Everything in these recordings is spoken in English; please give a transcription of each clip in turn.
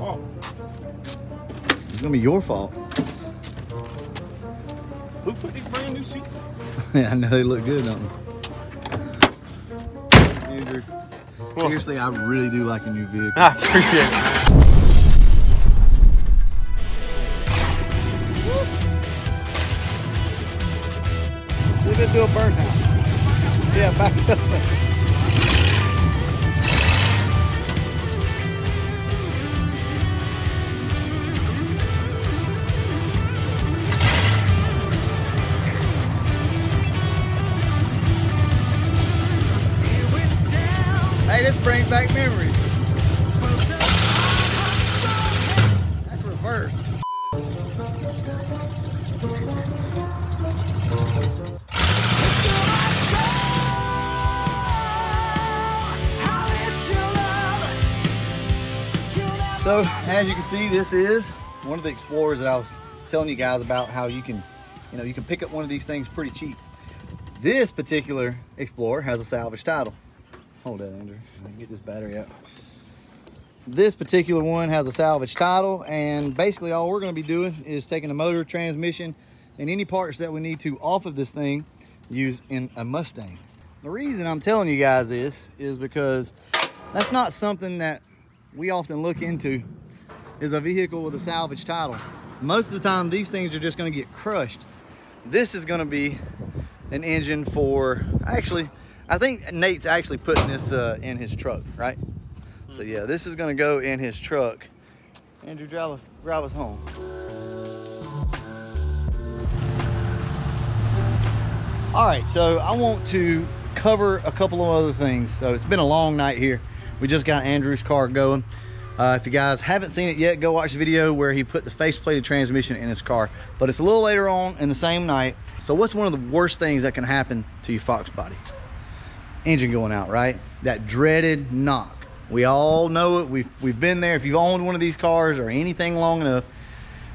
fault. It's gonna be your fault. Who put these brand new seats in? yeah, I know they look good, don't they? Andrew, seriously, I really do like a new vehicle. I appreciate it. Look at do a burn house. Yeah, back up. Reverse. So, as you can see, this is one of the Explorers that I was telling you guys about how you can, you know, you can pick up one of these things pretty cheap. This particular Explorer has a salvage title. Hold that, Andrew. Get this battery out. This particular one has a salvage title, and basically all we're gonna be doing is taking the motor, transmission, and any parts that we need to off of this thing use in a Mustang. The reason I'm telling you guys this is because that's not something that we often look into is a vehicle with a salvage title. Most of the time, these things are just gonna get crushed. This is gonna be an engine for, actually, I think Nate's actually putting this uh, in his truck, right? So yeah, this is gonna go in his truck. Andrew, drive us, drive us home. All right, so I want to cover a couple of other things. So it's been a long night here. We just got Andrew's car going. Uh, if you guys haven't seen it yet, go watch the video where he put the face-plated transmission in his car. But it's a little later on in the same night. So what's one of the worst things that can happen to your Fox body? Engine going out, right? That dreaded knock. We all know it. We've, we've been there. If you've owned one of these cars or anything long enough,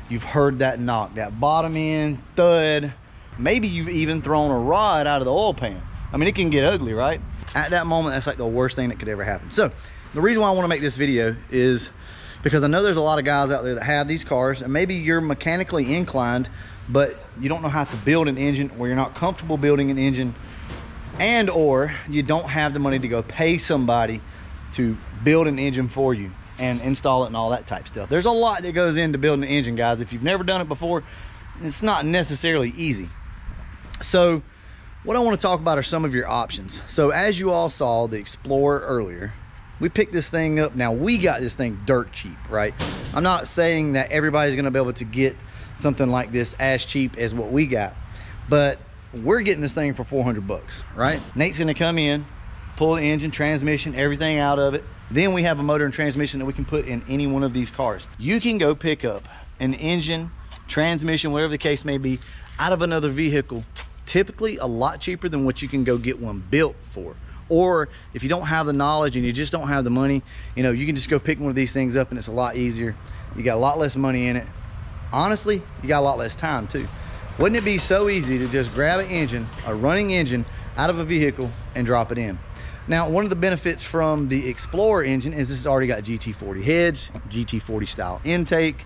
you've heard that knock, that bottom end thud. Maybe you've even thrown a rod out of the oil pan. I mean, it can get ugly, right? At that moment, that's like the worst thing that could ever happen. So the reason why I want to make this video is because I know there's a lot of guys out there that have these cars and maybe you're mechanically inclined, but you don't know how to build an engine or you're not comfortable building an engine and or you don't have the money to go pay somebody to build an engine for you and install it and all that type stuff. There's a lot that goes into building an engine, guys. If you've never done it before, it's not necessarily easy. So what I want to talk about are some of your options. So as you all saw the Explorer earlier, we picked this thing up. Now we got this thing dirt cheap, right? I'm not saying that everybody's gonna be able to get something like this as cheap as what we got, but we're getting this thing for 400 bucks, right? Nate's gonna come in, pull the engine, transmission, everything out of it. Then we have a motor and transmission that we can put in any one of these cars. You can go pick up an engine, transmission, whatever the case may be, out of another vehicle, typically a lot cheaper than what you can go get one built for. Or if you don't have the knowledge and you just don't have the money, you know, you can just go pick one of these things up and it's a lot easier. You got a lot less money in it. Honestly, you got a lot less time too. Wouldn't it be so easy to just grab an engine, a running engine out of a vehicle and drop it in? Now, one of the benefits from the Explorer engine is this has already got GT40 heads, GT40 style intake.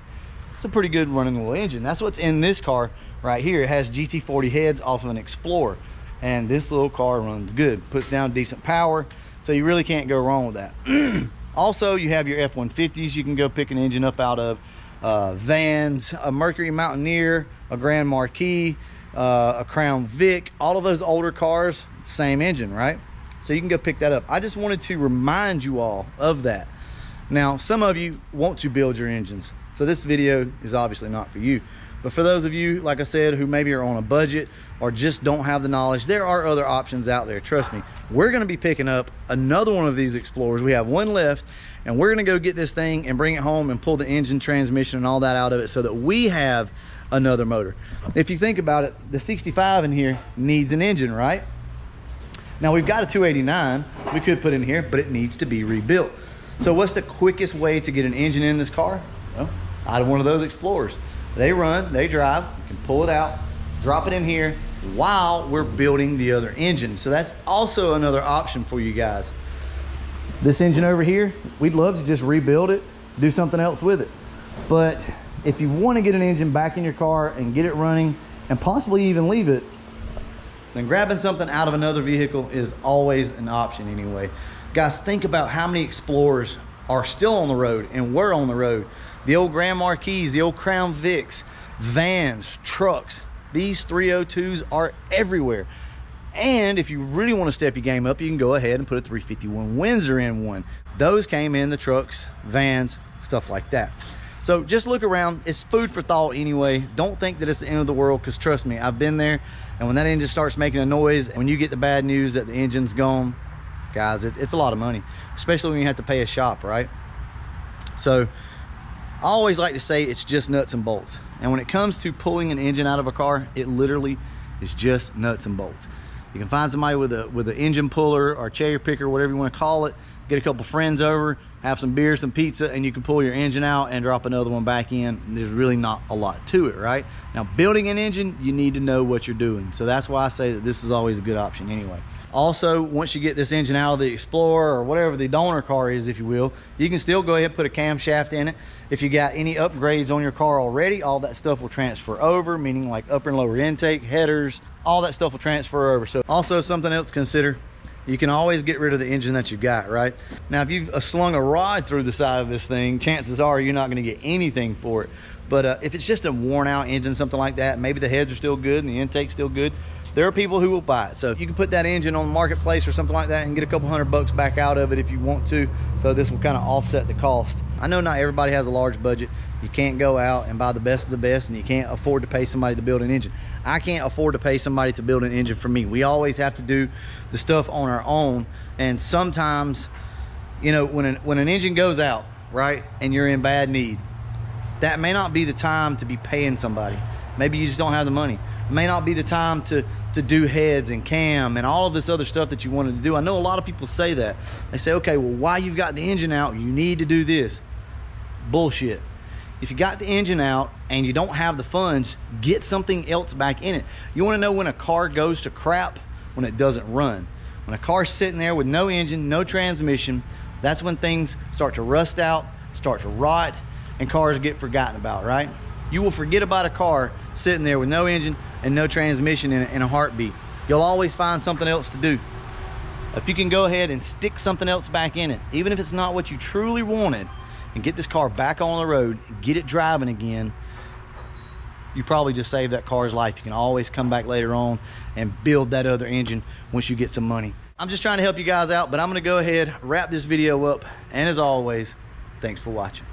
It's a pretty good running little engine. That's what's in this car right here. It has GT40 heads off of an Explorer. And this little car runs good, puts down decent power. So you really can't go wrong with that. also, you have your F-150s you can go pick an engine up out of. Uh, vans, a Mercury Mountaineer, a Grand Marquis, uh, a Crown Vic, all of those older cars, same engine, right? So you can go pick that up. I just wanted to remind you all of that. Now, some of you want to build your engines. So this video is obviously not for you. But for those of you, like I said, who maybe are on a budget or just don't have the knowledge, there are other options out there. Trust me. We're going to be picking up another one of these Explorers. We have one left, and we're going to go get this thing and bring it home and pull the engine, transmission, and all that out of it so that we have another motor. If you think about it, the 65 in here needs an engine, right? Now we've got a 289 we could put in here, but it needs to be rebuilt. So what's the quickest way to get an engine in this car? Well, out of one of those Explorers. They run, they drive, you can pull it out, drop it in here while we're building the other engine. So that's also another option for you guys. This engine over here, we'd love to just rebuild it, do something else with it. But if you want to get an engine back in your car and get it running and possibly even leave it, then grabbing something out of another vehicle is always an option anyway. Guys, think about how many Explorers are still on the road and were on the road. The old Grand Marquis, the old Crown Vics, vans, trucks. These 302s are everywhere. And if you really want to step your game up, you can go ahead and put a 351 Windsor in one. Those came in the trucks, vans, stuff like that. So just look around. It's food for thought anyway. Don't think that it's the end of the world because trust me, I've been there. And when that engine starts making a noise, and when you get the bad news that the engine's gone, guys, it, it's a lot of money, especially when you have to pay a shop, right? So I always like to say it's just nuts and bolts. And when it comes to pulling an engine out of a car, it literally is just nuts and bolts. You can find somebody with a with an engine puller or cherry picker, whatever you want to call it. Get a couple friends over, have some beer, some pizza, and you can pull your engine out and drop another one back in. There's really not a lot to it, right? Now, building an engine, you need to know what you're doing. So that's why I say that this is always a good option anyway. Also, once you get this engine out of the Explorer or whatever the donor car is, if you will, you can still go ahead and put a camshaft in it. If you got any upgrades on your car already, all that stuff will transfer over, meaning like upper and lower intake, headers, all that stuff will transfer over. So also something else to consider, you can always get rid of the engine that you've got, right? Now, if you've uh, slung a rod through the side of this thing, chances are you're not gonna get anything for it. But uh, if it's just a worn out engine, something like that, maybe the heads are still good and the intake's still good, there are people who will buy it. So you can put that engine on the marketplace or something like that and get a couple hundred bucks back out of it if you want to. So this will kind of offset the cost. I know not everybody has a large budget. You can't go out and buy the best of the best and you can't afford to pay somebody to build an engine. I can't afford to pay somebody to build an engine for me. We always have to do the stuff on our own. And sometimes, you know, when an, when an engine goes out, right, and you're in bad need, that may not be the time to be paying somebody. Maybe you just don't have the money. It may not be the time to to do heads and cam and all of this other stuff that you wanted to do. I know a lot of people say that. They say, okay, well, why you've got the engine out, you need to do this. Bullshit. If you got the engine out and you don't have the funds, get something else back in it. You wanna know when a car goes to crap? When it doesn't run. When a car's sitting there with no engine, no transmission, that's when things start to rust out, start to rot, and cars get forgotten about, right? You will forget about a car sitting there with no engine and no transmission in, in a heartbeat. You'll always find something else to do. If you can go ahead and stick something else back in it, even if it's not what you truly wanted, and get this car back on the road, get it driving again, you probably just saved that car's life. You can always come back later on and build that other engine once you get some money. I'm just trying to help you guys out, but I'm gonna go ahead, wrap this video up, and as always, thanks for watching.